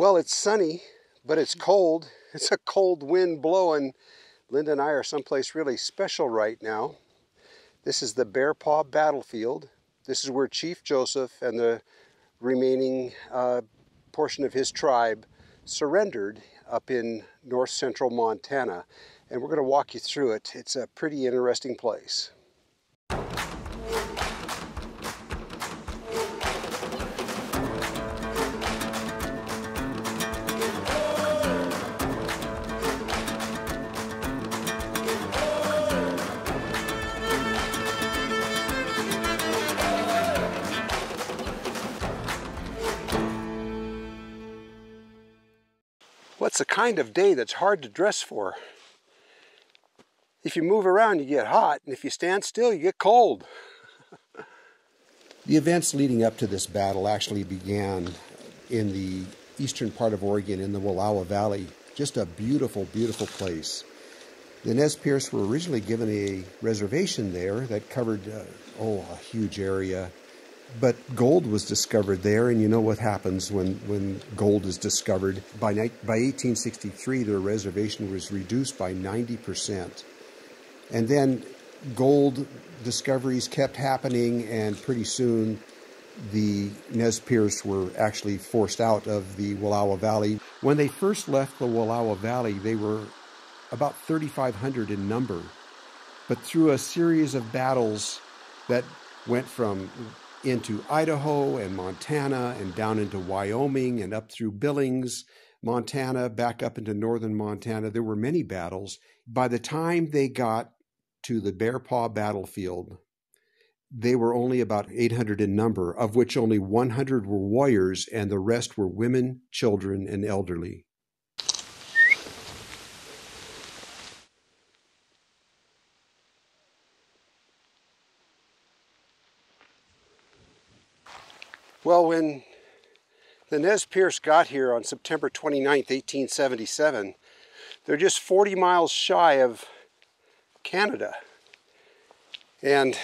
Well, it's sunny, but it's cold. It's a cold wind blowing. Linda and I are someplace really special right now. This is the Bear Paw Battlefield. This is where Chief Joseph and the remaining uh, portion of his tribe surrendered up in north central Montana. And we're going to walk you through it. It's a pretty interesting place. What's the kind of day that's hard to dress for? If you move around, you get hot, and if you stand still, you get cold. the events leading up to this battle actually began in the eastern part of Oregon in the Wallowa Valley. Just a beautiful, beautiful place. The Nez Perce were originally given a reservation there that covered, uh, oh, a huge area but gold was discovered there, and you know what happens when, when gold is discovered. By, by 1863, their reservation was reduced by 90%. And then gold discoveries kept happening, and pretty soon the Nez Perce were actually forced out of the Wallowa Valley. When they first left the Wallowa Valley, they were about 3,500 in number. But through a series of battles that went from into Idaho and Montana and down into Wyoming and up through Billings, Montana, back up into northern Montana. There were many battles. By the time they got to the Bear Paw battlefield, they were only about 800 in number, of which only 100 were warriors and the rest were women, children, and elderly. Well, when the Nez Perce got here on September 29, 1877, they're just 40 miles shy of Canada. And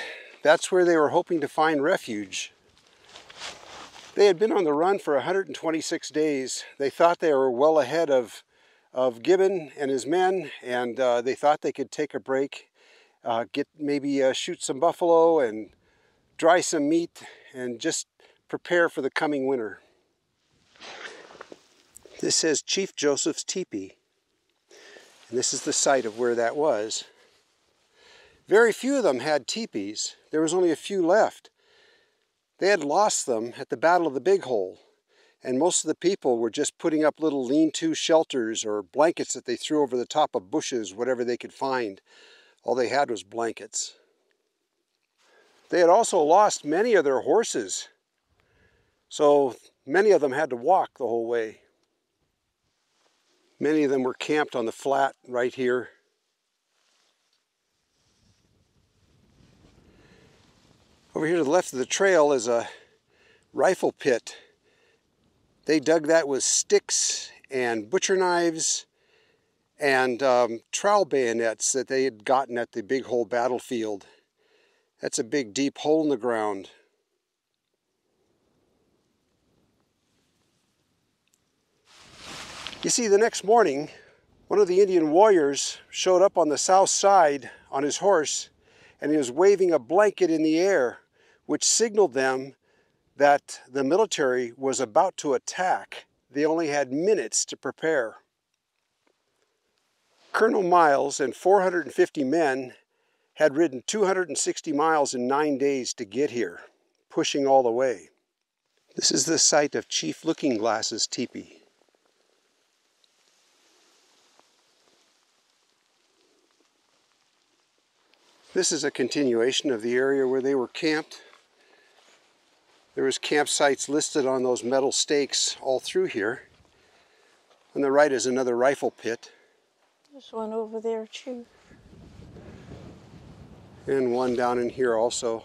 that's where they were hoping to find refuge. They had been on the run for 126 days. They thought they were well ahead of, of Gibbon and his men, and uh, they thought they could take a break, uh, get maybe uh, shoot some buffalo and dry some meat and just prepare for the coming winter. This says Chief Joseph's Teepee. And this is the site of where that was. Very few of them had teepees. There was only a few left. They had lost them at the Battle of the Big Hole. And most of the people were just putting up little lean-to shelters or blankets that they threw over the top of bushes, whatever they could find. All they had was blankets. They had also lost many of their horses so many of them had to walk the whole way. Many of them were camped on the flat right here. Over here to the left of the trail is a rifle pit. They dug that with sticks and butcher knives and um, trowel bayonets that they had gotten at the Big Hole battlefield. That's a big deep hole in the ground. You see, the next morning, one of the Indian warriors showed up on the south side on his horse, and he was waving a blanket in the air, which signaled them that the military was about to attack. They only had minutes to prepare. Colonel Miles and 450 men had ridden 260 miles in nine days to get here, pushing all the way. This is the site of Chief Looking Glass's teepee. This is a continuation of the area where they were camped. There was campsites listed on those metal stakes all through here. On the right is another rifle pit. There's one over there too. And one down in here also,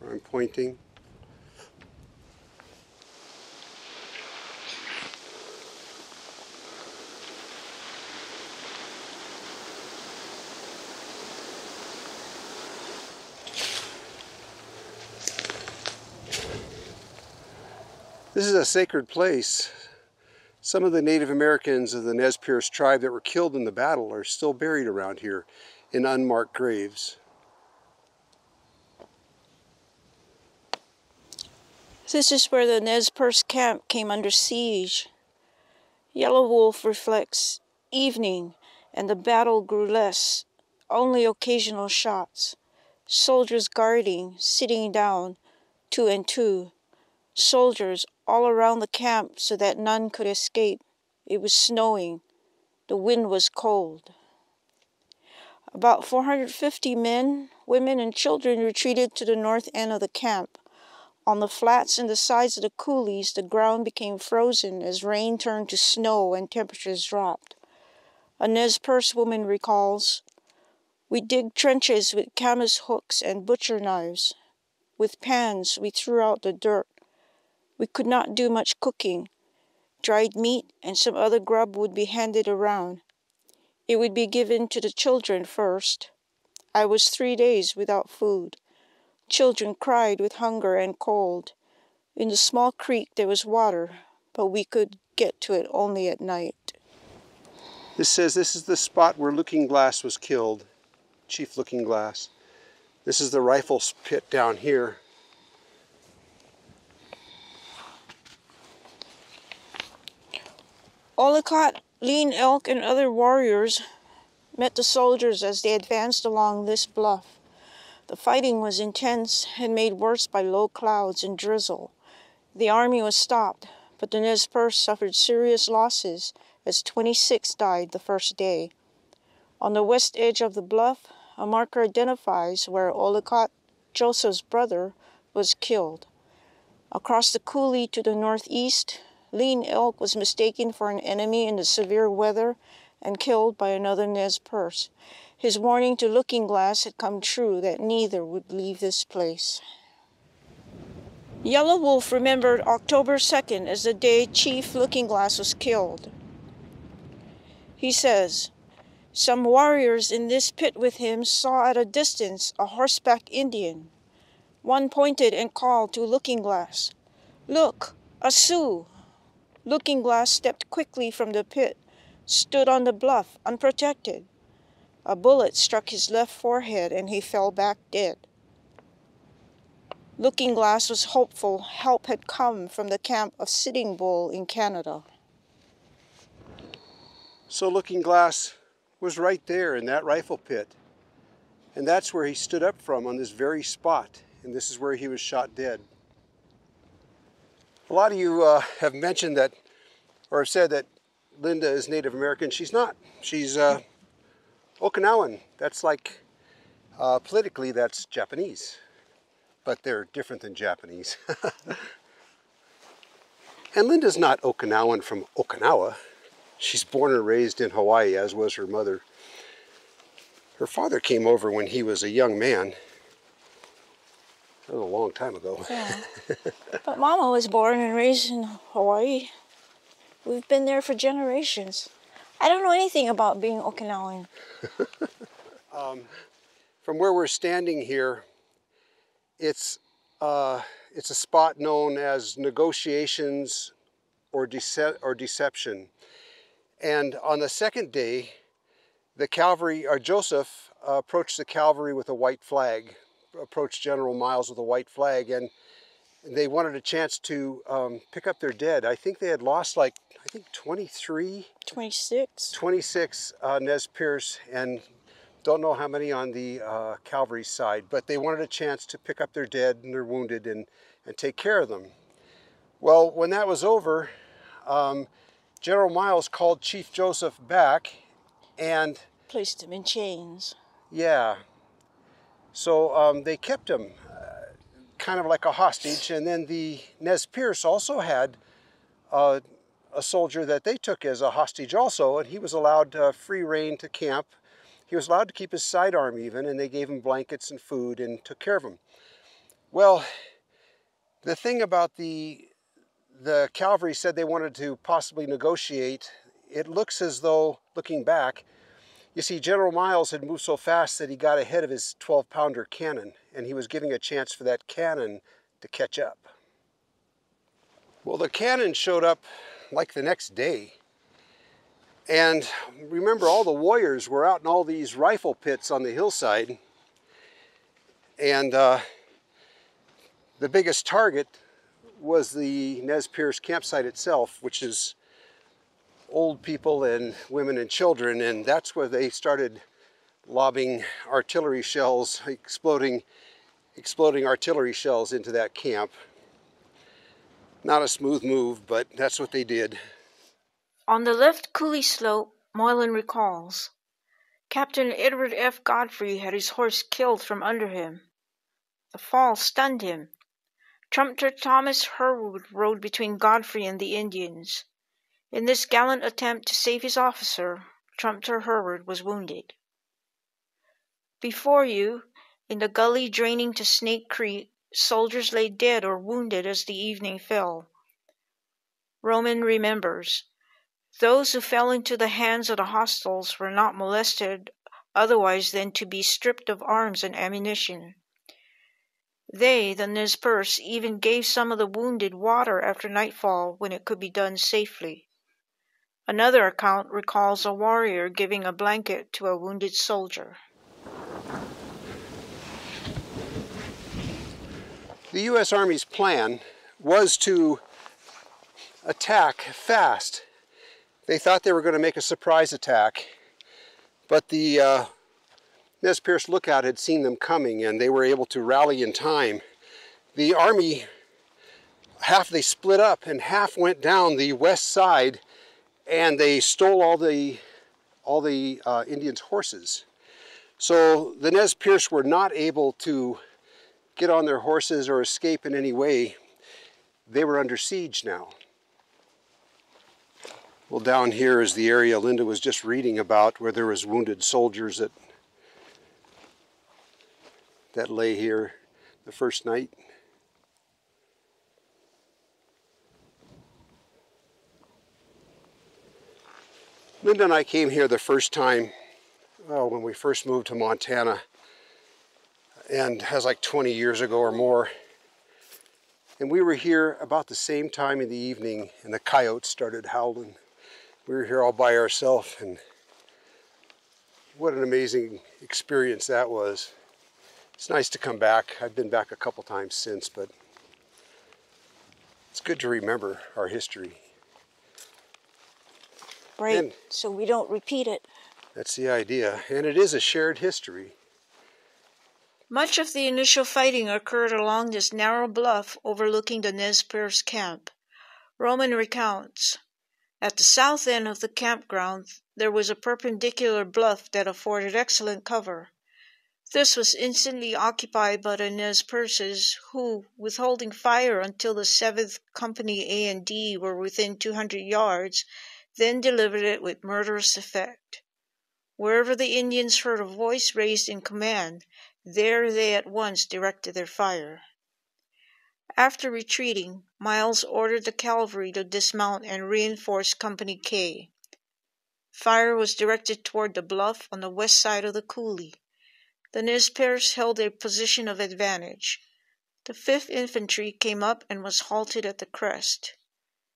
where I'm pointing. This is a sacred place Some of the Native Americans of the Nez Perce tribe that were killed in the battle are still buried around here in unmarked graves. This is where the Nez Perce camp came under siege. Yellow Wolf reflects evening, and the battle grew less, only occasional shots. Soldiers guarding, sitting down, two and two. Soldiers all around the camp so that none could escape. It was snowing. The wind was cold. About 450 men, women, and children retreated to the north end of the camp. On the flats and the sides of the coulees, the ground became frozen as rain turned to snow and temperatures dropped. A Nez Perce woman recalls, We dig trenches with camas hooks and butcher knives. With pans, we threw out the dirt. We could not do much cooking. Dried meat and some other grub would be handed around. It would be given to the children first. I was three days without food. Children cried with hunger and cold. In the small creek there was water, but we could get to it only at night. This says this is the spot where Looking Glass was killed, Chief Looking Glass. This is the rifle pit down here. Ollokot, Lean Elk, and other warriors met the soldiers as they advanced along this bluff. The fighting was intense and made worse by low clouds and drizzle. The army was stopped, but the Nez Perce suffered serious losses as 26 died the first day. On the west edge of the bluff, a marker identifies where Ollokot, Joseph's brother, was killed. Across the coulee to the northeast, Lean Elk was mistaken for an enemy in the severe weather and killed by another Nez Perce. His warning to Looking Glass had come true that neither would leave this place. Yellow Wolf remembered October 2nd as the day Chief Looking Glass was killed. He says, Some warriors in this pit with him saw at a distance a horseback Indian. One pointed and called to Looking Glass, Look, a Sioux! Looking Glass stepped quickly from the pit, stood on the bluff, unprotected. A bullet struck his left forehead and he fell back dead. Looking Glass was hopeful help had come from the camp of Sitting Bull in Canada. So Looking Glass was right there in that rifle pit. And that's where he stood up from on this very spot. And this is where he was shot dead. A lot of you uh, have mentioned that, or have said that Linda is Native American. She's not. She's uh, Okinawan, that's like, uh, politically, that's Japanese. But they're different than Japanese. and Linda's not Okinawan from Okinawa. She's born and raised in Hawaii, as was her mother. Her father came over when he was a young man. That was a long time ago. Yeah. but Mama was born and raised in Hawaii. We've been there for generations. I don't know anything about being Okinawan. um, from where we're standing here, it's, uh, it's a spot known as negotiations or, dece or deception. And on the second day, the cavalry, or Joseph, uh, approached the cavalry with a white flag, approached General Miles with a white flag, and they wanted a chance to um, pick up their dead. I think they had lost like, I think 23? 26. 26 uh, Nez Perce and don't know how many on the uh, cavalry side, but they wanted a chance to pick up their dead and their wounded and, and take care of them. Well, when that was over, um, General Miles called Chief Joseph back and placed him in chains. Yeah. So um, they kept him kind of like a hostage. And then the Nez Perce also had uh, a soldier that they took as a hostage also, and he was allowed uh, free reign to camp. He was allowed to keep his sidearm even, and they gave him blankets and food and took care of him. Well, the thing about the the cavalry said they wanted to possibly negotiate. It looks as though, looking back, you see, General Miles had moved so fast that he got ahead of his 12 pounder cannon, and he was giving a chance for that cannon to catch up. Well, the cannon showed up like the next day. And remember, all the warriors were out in all these rifle pits on the hillside. And uh, the biggest target was the Nez Perce campsite itself, which is old people and women and children. And that's where they started lobbing artillery shells, exploding, exploding artillery shells into that camp. Not a smooth move, but that's what they did. On the left coulee slope, Moylan recalls, Captain Edward F. Godfrey had his horse killed from under him. The fall stunned him. Trumpeter Thomas Herwood rode between Godfrey and the Indians. In this gallant attempt to save his officer, Trumpeter Herwood was wounded. Before you, in the gully draining to Snake Creek, soldiers lay dead or wounded as the evening fell. Romeyn remembers. Those who fell into the hands of the hostiles were not molested otherwise than to be stripped of arms and ammunition. They, the Nez Perce, even gave some of the wounded water after nightfall when it could be done safely. Another account recalls a warrior giving a blanket to a wounded soldier. The U.S. Army's plan was to attack fast. They thought they were going to make a surprise attack, but the uh, Nez Perce lookout had seen them coming and they were able to rally in time. The Army, half they split up and half went down the west side and they stole all the, all the uh, Indians' horses. So the Nez Perce were not able to get on their horses or escape in any way. They were under siege now. Well, down here is the area Linda was just reading about where there was wounded soldiers that that lay here the first night. Linda and I came here the first time oh, when we first moved to Montana and has like 20 years ago or more. And we were here about the same time in the evening and the coyotes started howling. We were here all by ourselves and what an amazing experience that was. It's nice to come back. I've been back a couple times since, but it's good to remember our history. Right, and so we don't repeat it. That's the idea, and it is a shared history. Much of the initial fighting occurred along this narrow bluff overlooking the Nez Perce camp. Romeyn recounts. At the south end of the campground, there was a perpendicular bluff that afforded excellent cover. This was instantly occupied by the Nez Perces, who, withholding fire until the 7th Company A and D were within 200 yards, then delivered it with murderous effect. Wherever the Indians heard a voice raised in command, there they at once directed their fire. After retreating, Miles ordered the cavalry to dismount and reinforce Company K. Fire was directed toward the bluff on the west side of the coulee. The Nez held a position of advantage. The Fifth Infantry came up and was halted at the crest.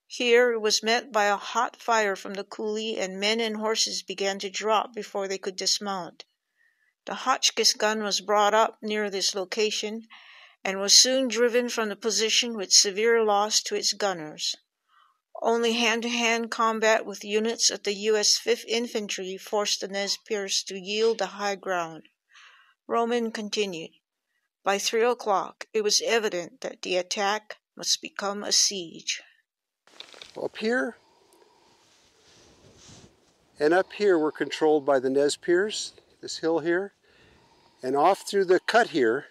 Here it was met by a hot fire from the coulee, and men and horses began to drop before they could dismount. The Hotchkiss gun was brought up near this location and was soon driven from the position with severe loss to its gunners. Only hand to hand combat with units of the U.S. Fifth Infantry forced the Nez Perce to yield the high ground. Romeyn continued. By three o'clock, it was evident that the attack must become a siege. Up here and up here we're controlled by the Nez Perce, this hill here. And off through the cut here,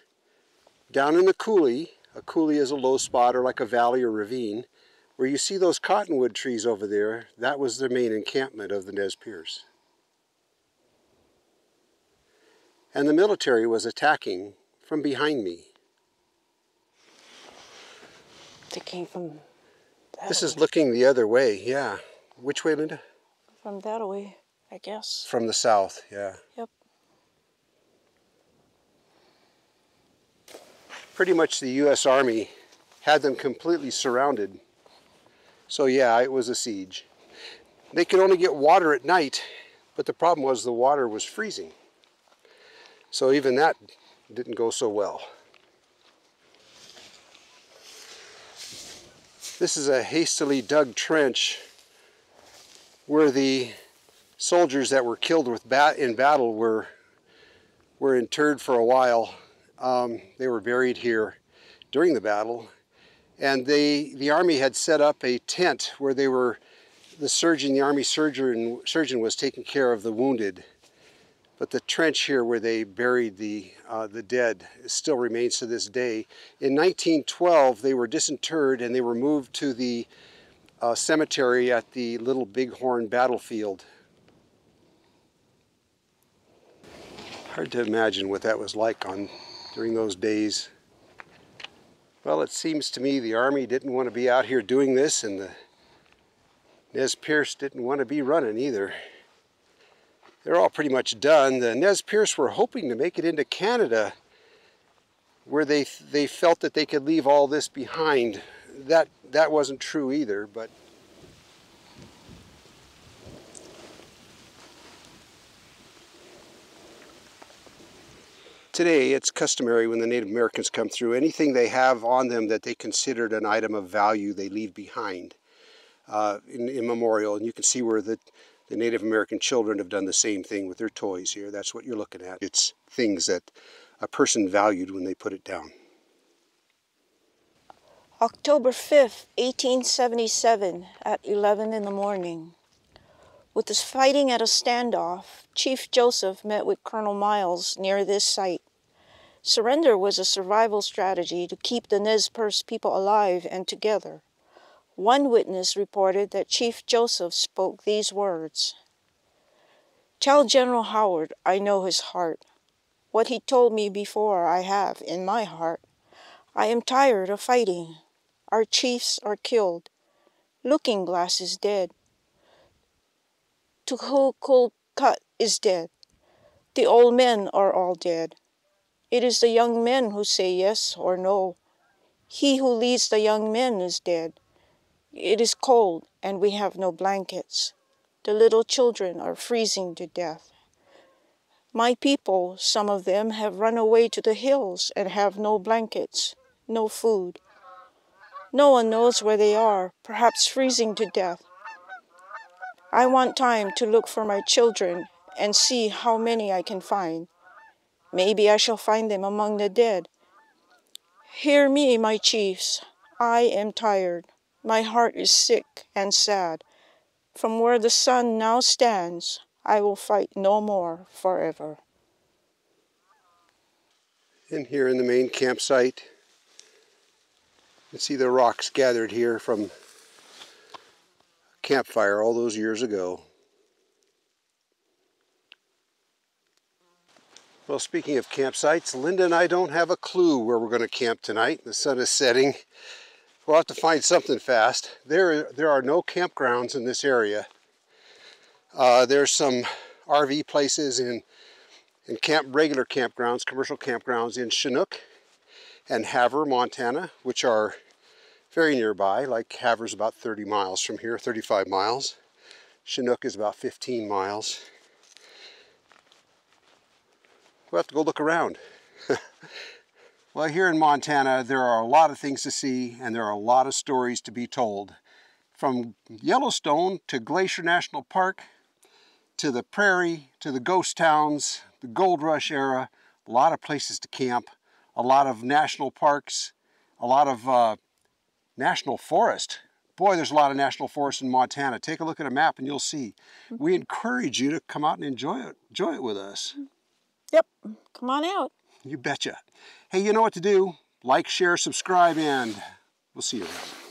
down in the coulee, a coulee is a low spot or like a valley or ravine, where you see those cottonwood trees over there, that was the main encampment of the Nez Perce. and the military was attacking from behind me. They came from This way. is looking the other way, yeah. Which way, Linda? From that way, I guess. From the south, yeah. Yep. Pretty much the U.S. Army had them completely surrounded. So yeah, it was a siege. They could only get water at night, but the problem was the water was freezing. So even that didn't go so well. This is a hastily dug trench where the soldiers that were killed with bat in battle were were interred for a while. Um, they were buried here during the battle, and they the army had set up a tent where they were the surgeon, the army surgeon surgeon was taking care of the wounded. But the trench here where they buried the, uh, the dead still remains to this day. In 1912, they were disinterred and they were moved to the uh, cemetery at the Little Bighorn battlefield. Hard to imagine what that was like on during those days. Well, it seems to me the Army didn't want to be out here doing this and the Nez Perce didn't want to be running either they're all pretty much done. The Nez Perce were hoping to make it into Canada where they, they felt that they could leave all this behind. That, that wasn't true either, but Today, it's customary when the Native Americans come through, anything they have on them that they considered an item of value, they leave behind uh, in, in memorial. And you can see where the the Native American children have done the same thing with their toys here. That's what you're looking at. It's things that a person valued when they put it down. October 5th, 1877, at 11 in the morning. With us fighting at a standoff, Chief Joseph met with Colonel Miles near this site. Surrender was a survival strategy to keep the Nez Perce people alive and together. One witness reported that Chief Joseph spoke these words Tell General Howard I know his heart. What he told me before I have in my heart. I am tired of fighting. Our chiefs are killed. Looking Glass is dead. Toohoolhoolzote is dead. The old men are all dead. It is the young men who say yes or no. He who leads the young men is dead. It is cold, and we have no blankets. The little children are freezing to death. My people, some of them, have run away to the hills and have no blankets, no food. No one knows where they are, perhaps freezing to death. I want time to look for my children and see how many I can find. Maybe I shall find them among the dead. Hear me, my chiefs. I am tired. My heart is sick and sad. From where the sun now stands, I will fight no more forever. And here in the main campsite, you can see the rocks gathered here from campfire all those years ago. Well, speaking of campsites, Linda and I don't have a clue where we're going to camp tonight. The sun is setting. We'll have to find something fast. There, there are no campgrounds in this area. Uh, there's some RV places in, in camp, regular campgrounds, commercial campgrounds in Chinook and Havre, Montana, which are very nearby. Like Havre's about 30 miles from here, 35 miles. Chinook is about 15 miles. We'll have to go look around. Well, here in Montana, there are a lot of things to see and there are a lot of stories to be told. From Yellowstone to Glacier National Park, to the prairie, to the ghost towns, the gold rush era, a lot of places to camp, a lot of national parks, a lot of uh, national forest. Boy, there's a lot of national forest in Montana. Take a look at a map and you'll see. We encourage you to come out and enjoy it, enjoy it with us. Yep, come on out. You betcha. Hey, you know what to do. Like, share, subscribe, and we'll see you around.